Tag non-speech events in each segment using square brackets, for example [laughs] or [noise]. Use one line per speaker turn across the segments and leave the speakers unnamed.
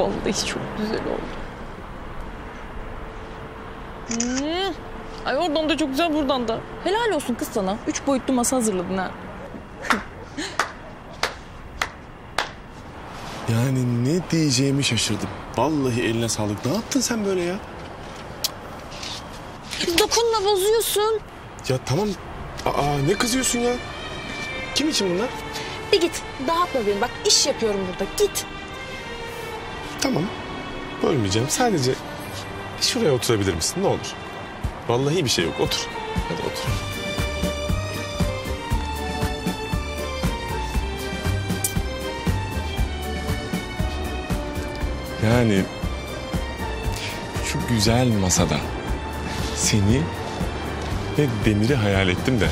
Vallahi çok güzel oldu. Hmm. Ay oradan da çok güzel buradan da. Helal olsun kız sana. Üç boyutlu masa hazırladın ha. [laughs]
Yani ne diyeceğimi şaşırdım. Vallahi eline sağlık. Ne yaptın sen böyle ya?
Dokunma bozuyorsun.
Ya tamam. Aa ne kızıyorsun ya? Kim için bunlar?
Bir git. Dağıtma beni. Bak iş yapıyorum burada. Git.
Tamam. Bölmeyeceğim. Sadece şuraya oturabilir misin? Ne olur. Vallahi bir şey yok. Otur. Hadi otur. Yani şu güzel masada seni ve Demir'i hayal ettim de.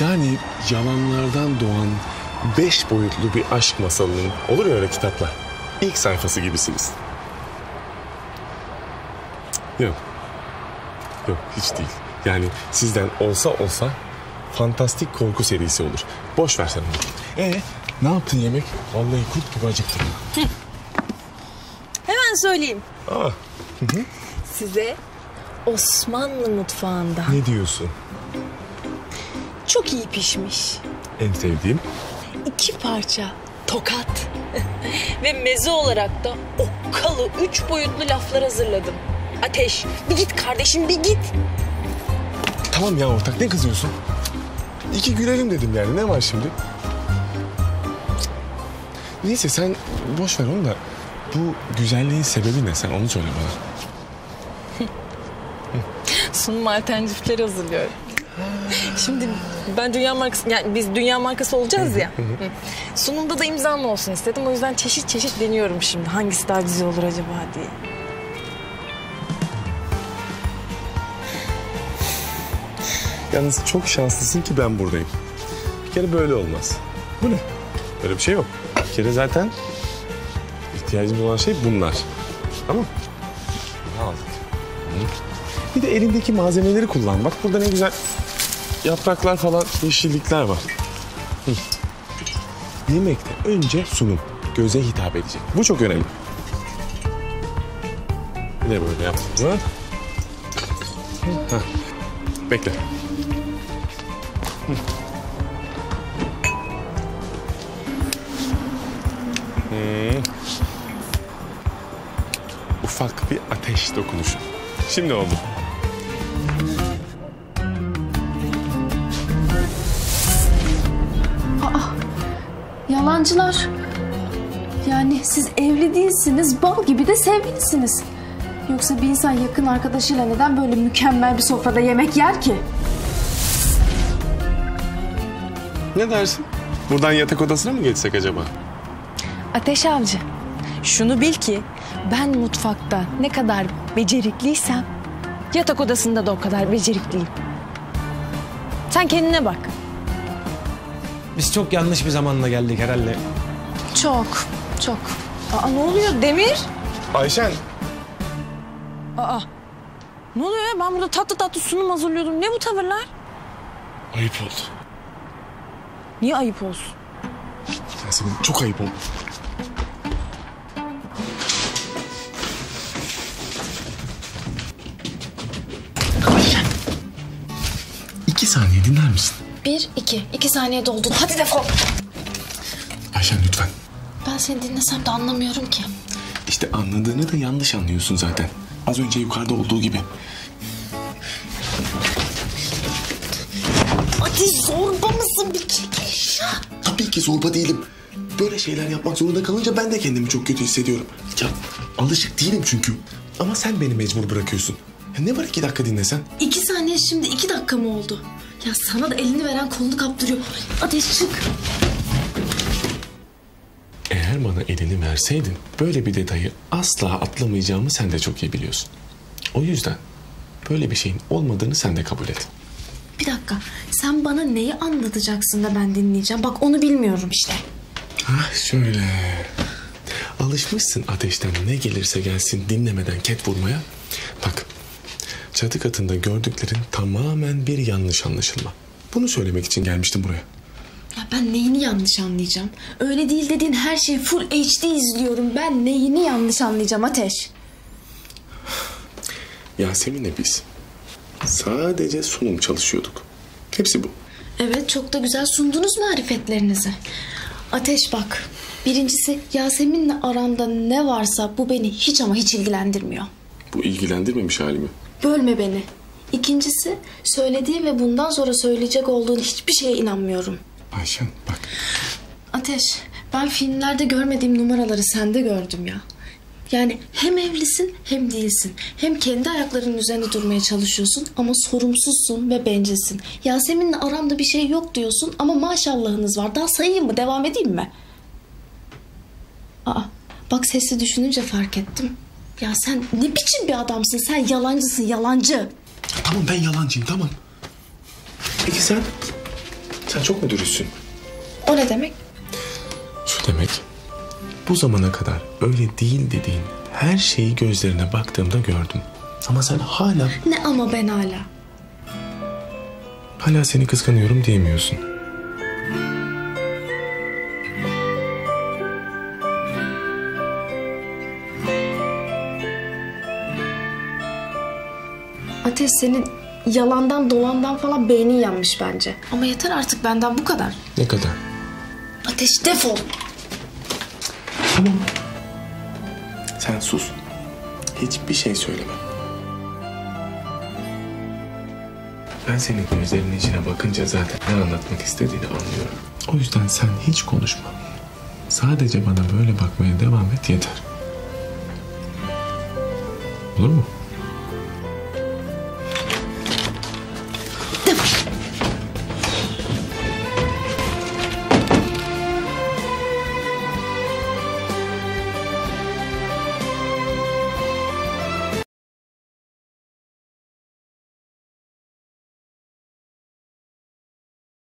Yani yalanlardan doğan beş boyutlu bir aşk masalının olur ya öyle kitaplar. İlk sayfası gibisiniz. Yok. Yok hiç değil. Yani sizden olsa olsa fantastik korku serisi olur. Boş ver sen onu. Ee, ne yaptın yemek? Vallahi kurt gibi acıktım.
Hemen söyleyeyim.
Aa,
Size Osmanlı mutfağında
ne diyorsun?
çok iyi pişmiş.
En sevdiğim.
İki parça tokat [laughs] ve meze olarak da okkalı üç boyutlu laflar hazırladım. Ateş bir git kardeşim bir git.
Tamam ya ortak ne kızıyorsun? İki gülelim dedim yani ne var şimdi? Neyse sen boş ver onu da bu güzelliğin sebebi ne sen onu söyle bana.
Sunum alternatifleri hazırlıyorum. Şimdi ben dünya markası, yani biz dünya markası olacağız ya. Sunumda da imzam olsun istedim. O yüzden çeşit çeşit deniyorum şimdi. Hangisi daha güzel olur acaba diye.
Yalnız çok şanslısın ki ben buradayım. Bir kere böyle olmaz. Bu ne? Böyle bir şey yok. Bir kere zaten ihtiyacımız olan şey bunlar. Tamam Ne aldık? Bir de elindeki malzemeleri kullan. Bak burada ne güzel yapraklar falan, yeşillikler var. Hı. Yemekte önce sunum. Göze hitap edecek. Bu çok önemli. De böyle yaptım. Hah. Bekle. Hmm. Ufak bir ateş dokunuşu. Şimdi oldu.
Yalancılar. Yani siz evli değilsiniz, bal gibi de sevgilisiniz. Yoksa bir insan yakın arkadaşıyla neden böyle mükemmel bir sofrada yemek yer ki?
Ne dersin? Buradan yatak odasına mı geçsek acaba?
Ateş Avcı, şunu bil ki ben mutfakta ne kadar becerikliysem yatak odasında da o kadar becerikliyim. Sen kendine bak.
Biz çok yanlış bir zamanla geldik herhalde.
Çok, çok.
Aa ne oluyor Demir?
Ayşen.
Aa ne oluyor ya? Ben burada tatlı tatlı sunum hazırlıyordum. Ne bu tavırlar?
Ayıp oldu.
Niye ayıp olsun?
Yasemin çok ayıp oldu. Ayşen. İki saniye dinler misin?
Bir, iki. iki saniye doldu. Hadi defol.
Ayşen lütfen.
Ben seni dinlesem de anlamıyorum ki.
İşte anladığını da yanlış anlıyorsun zaten. Az önce yukarıda olduğu gibi.
Hadi zorba mısın bir çekil.
Tabii ki zorba değilim. Böyle şeyler yapmak zorunda kalınca ben de kendimi çok kötü hissediyorum. Ya alışık değilim çünkü. Ama sen beni mecbur bırakıyorsun. Ya ne var iki dakika dinlesen?
İki saniye şimdi iki dakika mı oldu? Ya sana da elini veren kolunu kaptırıyor. Ateş çık.
Eğer bana elini verseydin böyle bir detayı asla atlamayacağımı sen de çok iyi biliyorsun. O yüzden böyle bir şeyin olmadığını sen de kabul et.
Bir dakika. Sen bana neyi anlatacaksın da ben dinleyeceğim? Bak onu bilmiyorum işte.
Ah şöyle. Alışmışsın ateşten ne gelirse gelsin dinlemeden ket vurmaya. Bak çatı katında gördüklerin tamamen bir yanlış anlaşılma. Bunu söylemek için gelmiştim buraya.
Ya ben neyini yanlış anlayacağım? Öyle değil dediğin her şeyi full HD izliyorum. Ben neyini yanlış anlayacağım Ateş?
Yasemin'le biz sadece sunum çalışıyorduk. Hepsi bu.
Evet çok da güzel sundunuz marifetlerinizi. Ateş bak. Birincisi Yasemin'le aranda ne varsa bu beni hiç ama hiç ilgilendirmiyor.
Bu ilgilendirmemiş halimi.
Bölme beni. İkincisi söylediği ve bundan sonra söyleyecek olduğun hiçbir şeye inanmıyorum.
Ayşen bak.
Ateş, ben filmlerde görmediğim numaraları sende gördüm ya. Yani hem evlisin hem değilsin. Hem kendi ayaklarının üzerinde durmaya çalışıyorsun ama sorumsuzsun ve bencilsin. Yasemin'le aramda bir şey yok diyorsun ama maşallahınız var. Daha sayayım mı? Devam edeyim mi? Aa, bak sesi düşününce fark ettim. Ya sen ne biçim bir adamsın? Sen yalancısın, yalancı.
Tamam ben yalancıyım tamam. Peki sen? Sen çok mu dürüstsün?
O ne demek?
Şu demek. Bu zamana kadar öyle değil dediğin her şeyi gözlerine baktığımda gördüm. Ama sen hala,
Ne ama ben hala.
hala seni kıskanıyorum diyemiyorsun.
Ateş senin yalandan dolandan falan beynin yanmış bence. Ama yeter artık benden bu kadar.
Ne kadar?
Ateş defol.
Tamam. Sen sus. Hiçbir şey söyleme. Ben senin gözlerinin içine bakınca zaten ne anlatmak istediğini anlıyorum. O yüzden sen hiç konuşma. Sadece bana böyle bakmaya devam et yeter. Olur mu?